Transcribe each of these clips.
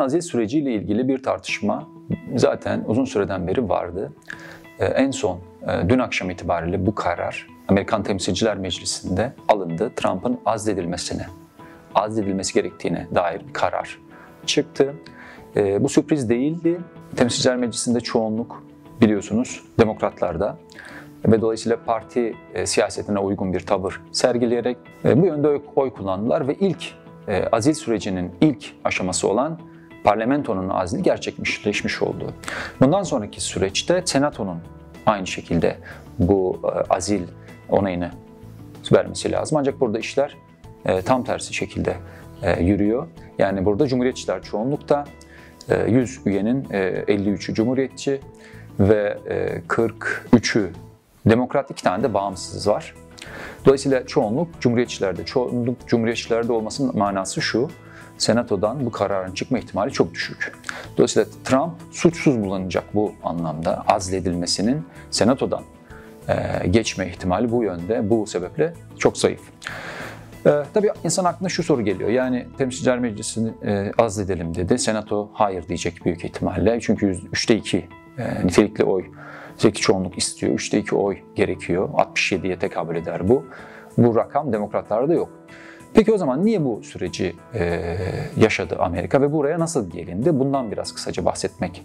azil süreciyle ilgili bir tartışma zaten uzun süreden beri vardı. Ee, en son e, dün akşam itibariyle bu karar Amerikan Temsilciler Meclisi'nde alındı. Trump'ın azledilmesine, azledilmesi gerektiğine dair bir karar çıktı. Ee, bu sürpriz değildi. Temsilciler Meclisi'nde çoğunluk biliyorsunuz demokratlarda ve dolayısıyla parti e, siyasetine uygun bir tavır sergileyerek e, bu yönde oy, kullandılar ve ilk azil sürecinin ilk aşaması olan parlamentonun azli gerçekleşmiş oldu. Bundan sonraki süreçte senatonun aynı şekilde bu e, azil onayını vermesi lazım. Ancak burada işler e, tam tersi şekilde e, yürüyor. Yani burada cumhuriyetçiler çoğunlukta, e, 100 üyenin e, 53'ü cumhuriyetçi ve e, 43'ü demokrat iki tane de bağımsız var. Dolayısıyla çoğunluk cumhuriyetçilerde. Çoğunluk cumhuriyetçilerde olmasının manası şu. Senatodan bu kararın çıkma ihtimali çok düşük. Dolayısıyla Trump suçsuz bulunacak bu anlamda azledilmesinin senatodan e, geçme ihtimali bu yönde, bu sebeple çok zayıf. E, tabii insan aklına şu soru geliyor. Yani Temsilciler Meclisi'ni e, azledelim dedi. Senato hayır diyecek büyük ihtimalle. Çünkü 3'te 2 e, nitelikli oy Zeki çoğunluk istiyor. 3'te 2 oy gerekiyor. 67'ye tekabül eder bu. Bu rakam demokratlarda yok. Peki o zaman niye bu süreci e, yaşadı Amerika ve buraya nasıl gelindi? Bundan biraz kısaca bahsetmek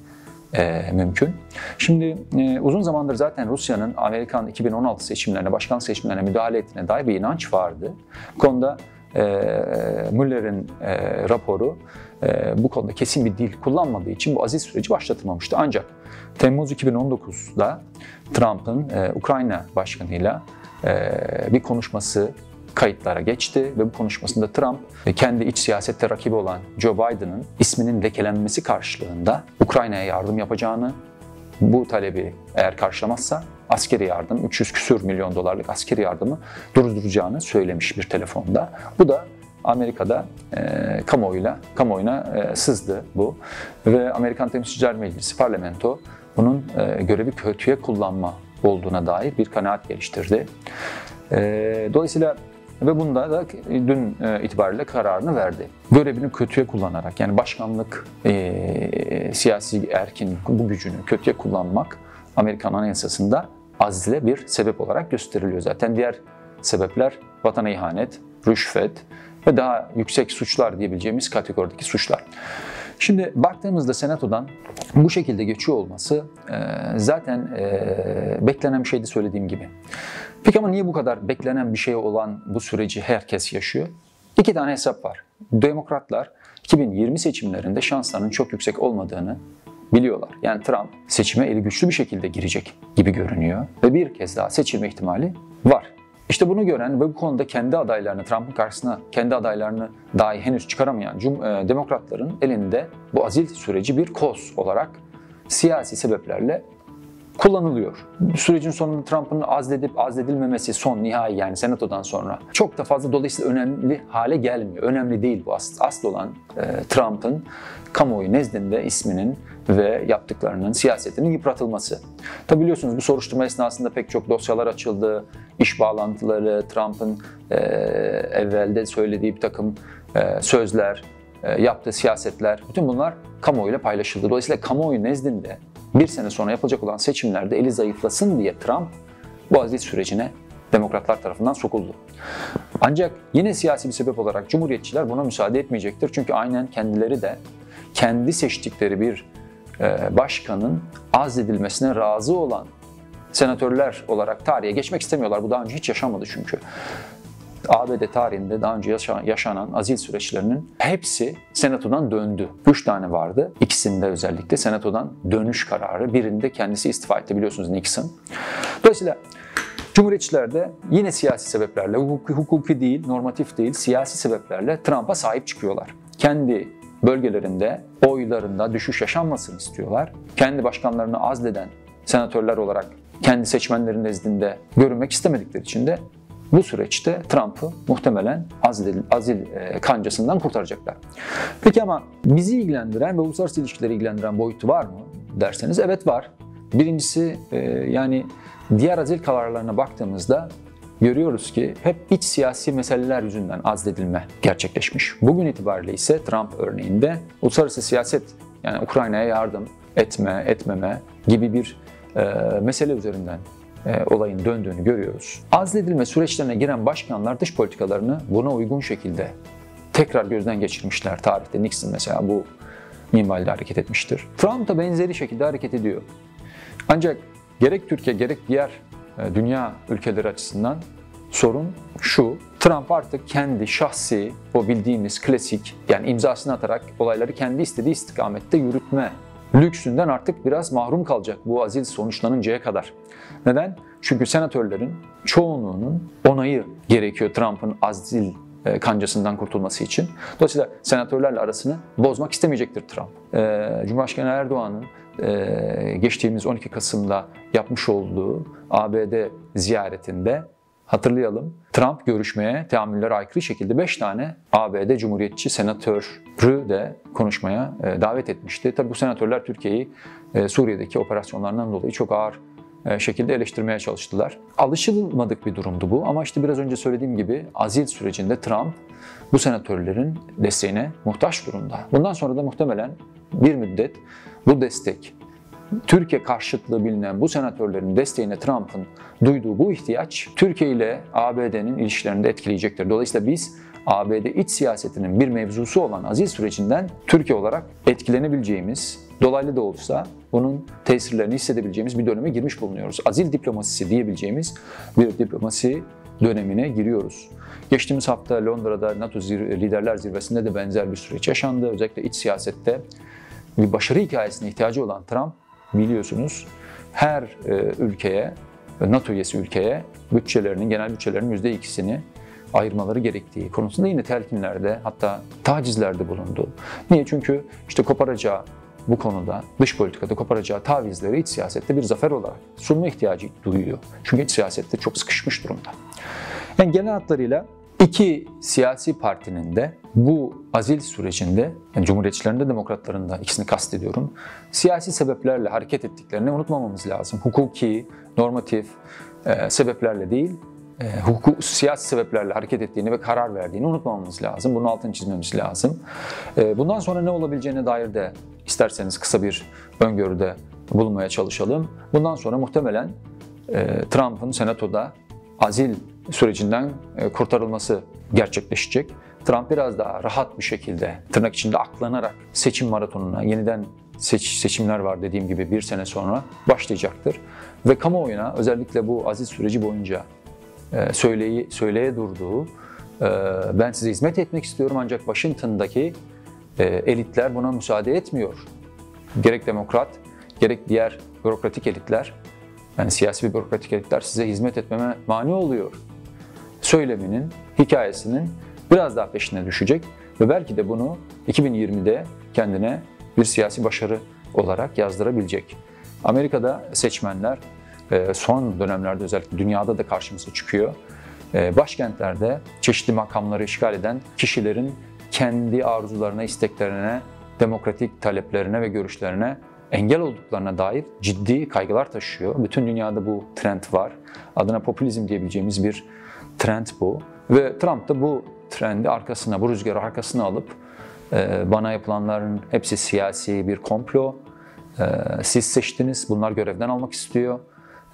e, mümkün. Şimdi e, uzun zamandır zaten Rusya'nın Amerikan 2016 seçimlerine, başkan seçimlerine müdahale ettiğine dair bir inanç vardı. Bu konuda e, Müller'in e, raporu e, bu konuda kesin bir dil kullanmadığı için bu aziz süreci başlatılmamıştı. Ancak Temmuz 2019'da Trump'ın e, Ukrayna başkanıyla bir konuşması kayıtlara geçti ve bu konuşmasında Trump kendi iç siyasette rakibi olan Joe Biden'ın isminin lekelenmesi karşılığında Ukrayna'ya yardım yapacağını, bu talebi eğer karşılamazsa askeri yardım, 300 küsür milyon dolarlık askeri yardımı durduracağını söylemiş bir telefonda. Bu da Amerika'da e, kamuoyuyla, kamuoyuna e, sızdı bu. Ve Amerikan Temsilciler Meclisi, parlamento bunun e, görevi kötüye kullanma olduğuna dair bir kanaat geliştirdi. E, dolayısıyla ve bunda da dün e, itibariyle kararını verdi. Görevini kötüye kullanarak yani başkanlık e, siyasi erkin bu gücünü kötüye kullanmak Amerikan Anayasası'nda azle bir sebep olarak gösteriliyor zaten. Diğer sebepler vatana ihanet, rüşvet ve daha yüksek suçlar diyebileceğimiz kategorideki suçlar. Şimdi baktığımızda Senato'dan bu şekilde geçiyor olması e, zaten e, beklenen bir şeydi söylediğim gibi. Peki ama niye bu kadar beklenen bir şey olan bu süreci herkes yaşıyor? İki tane hesap var. Demokratlar 2020 seçimlerinde şanslarının çok yüksek olmadığını biliyorlar. Yani Trump seçime eli güçlü bir şekilde girecek gibi görünüyor ve bir kez daha seçilme ihtimali var. İşte bunu gören ve bu konuda kendi adaylarını, Trump'ın karşısına kendi adaylarını dahi henüz çıkaramayan Cum e, demokratların elinde bu azil süreci bir koz olarak siyasi sebeplerle kullanılıyor. Sürecin sonunda Trump'ın azledip azledilmemesi son nihai yani senatodan sonra çok da fazla dolayısıyla önemli hale gelmiyor. Önemli değil bu asıl. Asıl olan e, Trump'ın kamuoyu nezdinde isminin ve yaptıklarının, siyasetinin yıpratılması. Tabi biliyorsunuz bu soruşturma esnasında pek çok dosyalar açıldı. İş bağlantıları, Trump'ın e, evvelde söylediği bir takım e, sözler, e, yaptığı siyasetler, bütün bunlar kamuoyuyla paylaşıldı. Dolayısıyla kamuoyu nezdinde bir sene sonra yapılacak olan seçimlerde eli zayıflasın diye Trump bu aziz sürecine demokratlar tarafından sokuldu. Ancak yine siyasi bir sebep olarak cumhuriyetçiler buna müsaade etmeyecektir. Çünkü aynen kendileri de kendi seçtikleri bir e, başkanın azledilmesine razı olan senatörler olarak tarihe geçmek istemiyorlar. Bu daha önce hiç yaşanmadı çünkü. ABD tarihinde daha önce yaşanan azil süreçlerinin hepsi senatodan döndü. Üç tane vardı. İkisinde özellikle senatodan dönüş kararı. Birinde kendisi istifa etti biliyorsunuz Nixon. Dolayısıyla Cumhuriyetçiler de yine siyasi sebeplerle, hukuki, hukuki değil, normatif değil, siyasi sebeplerle Trump'a sahip çıkıyorlar. Kendi bölgelerinde oylarında düşüş yaşanmasını istiyorlar. Kendi başkanlarını azleden senatörler olarak kendi seçmenlerin nezdinde görünmek istemedikleri için de bu süreçte Trump'ı muhtemelen azil, azil e, kancasından kurtaracaklar. Peki ama bizi ilgilendiren ve uluslararası ilişkileri ilgilendiren boyutu var mı derseniz evet var. Birincisi e, yani diğer azil kararlarına baktığımızda görüyoruz ki hep iç siyasi meseleler yüzünden azledilme gerçekleşmiş. Bugün itibariyle ise Trump örneğinde uluslararası siyaset yani Ukrayna'ya yardım etme, etmeme gibi bir e, mesele üzerinden e, olayın döndüğünü görüyoruz. Azledilme süreçlerine giren başkanlar dış politikalarını buna uygun şekilde tekrar gözden geçirmişler. Tarihte Nixon mesela bu minvalde hareket etmiştir. Trump da benzeri şekilde hareket ediyor. Ancak gerek Türkiye gerek diğer e, dünya ülkeleri açısından sorun şu. Trump artık kendi şahsi, o bildiğimiz klasik yani imzasını atarak olayları kendi istediği istikamette yürütme lüksünden artık biraz mahrum kalacak bu azil sonuçlanıncaya kadar. Neden? Çünkü senatörlerin çoğunluğunun onayı gerekiyor Trump'ın azil e, kancasından kurtulması için. Dolayısıyla senatörlerle arasını bozmak istemeyecektir Trump. E, Cumhurbaşkanı Erdoğan'ın e, geçtiğimiz 12 Kasım'da yapmış olduğu ABD ziyaretinde Hatırlayalım. Trump görüşmeye teamüllere aykırı şekilde 5 tane ABD Cumhuriyetçi senatörü de konuşmaya davet etmişti. Tabi bu senatörler Türkiye'yi Suriye'deki operasyonlarından dolayı çok ağır e, şekilde eleştirmeye çalıştılar. Alışılmadık bir durumdu bu ama işte biraz önce söylediğim gibi azil sürecinde Trump bu senatörlerin desteğine muhtaç durumda. Bundan sonra da muhtemelen bir müddet bu destek Türkiye karşıtlığı bilinen bu senatörlerin desteğine Trump'ın duyduğu bu ihtiyaç Türkiye ile ABD'nin ilişkilerini de etkileyecektir. Dolayısıyla biz ABD iç siyasetinin bir mevzusu olan azil sürecinden Türkiye olarak etkilenebileceğimiz, dolaylı da olsa bunun tesirlerini hissedebileceğimiz bir döneme girmiş bulunuyoruz. Azil diplomasisi diyebileceğimiz bir diplomasi dönemine giriyoruz. Geçtiğimiz hafta Londra'da NATO Liderler Zirvesi'nde de benzer bir süreç yaşandı. Özellikle iç siyasette bir başarı hikayesine ihtiyacı olan Trump biliyorsunuz her e, ülkeye, NATO üyesi ülkeye bütçelerinin, genel bütçelerinin %2'sini ayırmaları gerektiği konusunda yine telkinlerde hatta tacizlerde bulundu. Niye? Çünkü işte koparacağı bu konuda dış politikada koparacağı tavizleri iç siyasette bir zafer olarak sunma ihtiyacı duyuyor. Çünkü iç siyasette çok sıkışmış durumda. Yani genel hatlarıyla iki siyasi partinin de bu azil sürecinde, yani Cumhuriyetçilerin de demokratların da ikisini kastediyorum, siyasi sebeplerle hareket ettiklerini unutmamamız lazım. Hukuki, normatif e, sebeplerle değil, e, hukuk, siyasi sebeplerle hareket ettiğini ve karar verdiğini unutmamamız lazım. Bunun altını çizmemiz lazım. E, bundan sonra ne olabileceğine dair de isterseniz kısa bir öngörüde bulunmaya çalışalım. Bundan sonra muhtemelen e, Trump'ın senatoda azil sürecinden e, kurtarılması gerçekleşecek. Trump biraz daha rahat bir şekilde tırnak içinde aklanarak seçim maratonuna yeniden seç, seçimler var dediğim gibi bir sene sonra başlayacaktır. Ve kamuoyuna özellikle bu aziz süreci boyunca e, söyleyi, söyleye durduğu e, ben size hizmet etmek istiyorum ancak Washington'daki e, elitler buna müsaade etmiyor. Gerek demokrat gerek diğer bürokratik elitler yani siyasi bir bürokratik elitler size hizmet etmeme mani oluyor. Söyleminin, hikayesinin biraz daha peşine düşecek ve belki de bunu 2020'de kendine bir siyasi başarı olarak yazdırabilecek. Amerika'da seçmenler e, son dönemlerde özellikle dünyada da karşımıza çıkıyor. E, başkentlerde çeşitli makamları işgal eden kişilerin kendi arzularına, isteklerine, demokratik taleplerine ve görüşlerine engel olduklarına dair ciddi kaygılar taşıyor. Bütün dünyada bu trend var. Adına popülizm diyebileceğimiz bir trend bu. Ve Trump da bu trendi arkasına, bu rüzgarı arkasına alıp e, bana yapılanların hepsi siyasi bir komplo. E, siz seçtiniz, bunlar görevden almak istiyor.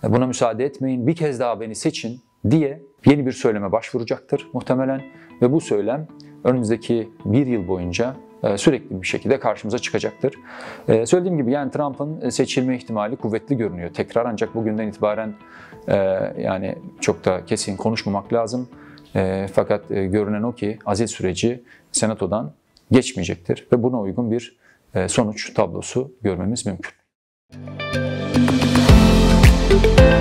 E, buna müsaade etmeyin, bir kez daha beni seçin diye yeni bir söyleme başvuracaktır muhtemelen. Ve bu söylem önümüzdeki bir yıl boyunca sürekli bir şekilde karşımıza çıkacaktır. E, söylediğim gibi yani Trump'ın seçilme ihtimali kuvvetli görünüyor tekrar ancak bugünden itibaren e, yani çok da kesin konuşmamak lazım. Fakat görünen o ki azil süreci senatodan geçmeyecektir ve buna uygun bir sonuç tablosu görmemiz mümkün. Müzik